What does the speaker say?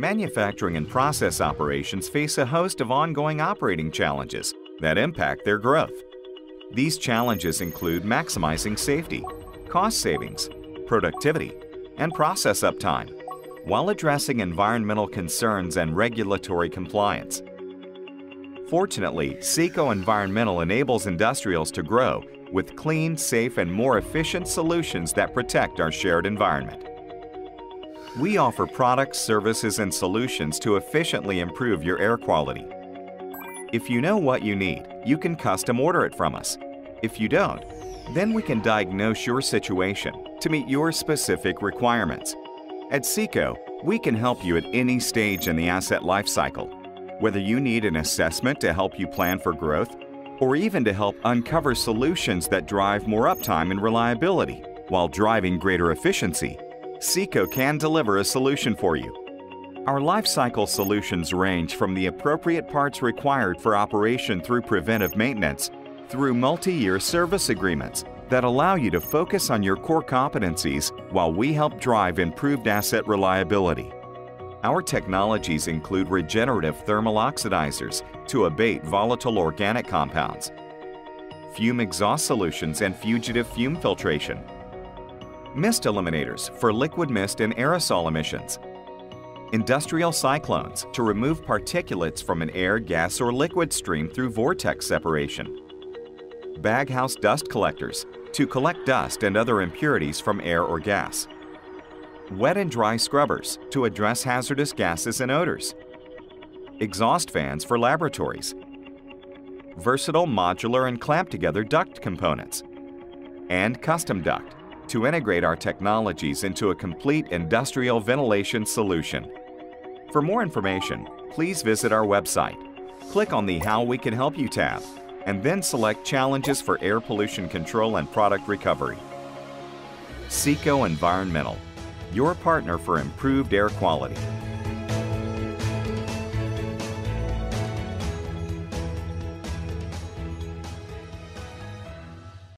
manufacturing and process operations face a host of ongoing operating challenges that impact their growth. These challenges include maximizing safety, cost savings, productivity, and process uptime, while addressing environmental concerns and regulatory compliance. Fortunately, CECO Environmental enables industrials to grow with clean, safe, and more efficient solutions that protect our shared environment. We offer products, services, and solutions to efficiently improve your air quality. If you know what you need, you can custom order it from us. If you don't, then we can diagnose your situation to meet your specific requirements. At CECO, we can help you at any stage in the asset lifecycle, whether you need an assessment to help you plan for growth or even to help uncover solutions that drive more uptime and reliability while driving greater efficiency, CECO can deliver a solution for you. Our lifecycle solutions range from the appropriate parts required for operation through preventive maintenance through multi-year service agreements that allow you to focus on your core competencies while we help drive improved asset reliability. Our technologies include regenerative thermal oxidizers to abate volatile organic compounds, fume exhaust solutions and fugitive fume filtration, mist eliminators for liquid mist and aerosol emissions, industrial cyclones to remove particulates from an air, gas, or liquid stream through vortex separation, baghouse dust collectors to collect dust and other impurities from air or gas, wet and dry scrubbers to address hazardous gases and odors, exhaust fans for laboratories, versatile modular and clamp-together duct components, and custom duct to integrate our technologies into a complete industrial ventilation solution. For more information, please visit our website. Click on the How We Can Help You tab, and then select Challenges for Air Pollution Control and Product Recovery. CECO Environmental your partner for improved air quality.